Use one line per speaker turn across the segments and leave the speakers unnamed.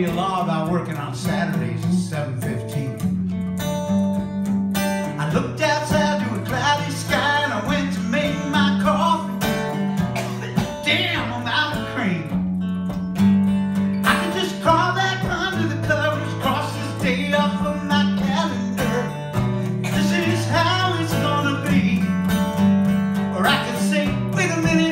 be a law about working on Saturdays at 7.15. I looked outside to a cloudy sky and I went to make my coffee. Damn, I'm out of cream. I can just crawl back under the covers, cross this day off of my calendar. This is how it's gonna be. Or I could say, wait a minute.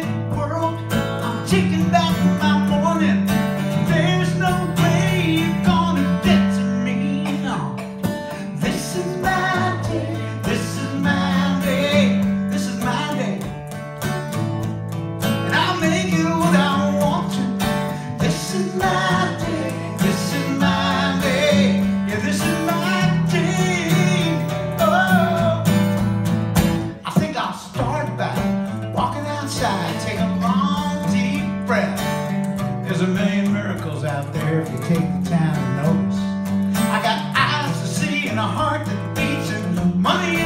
miracles out there if you take the time to notice. I got eyes to see and a heart that beats and money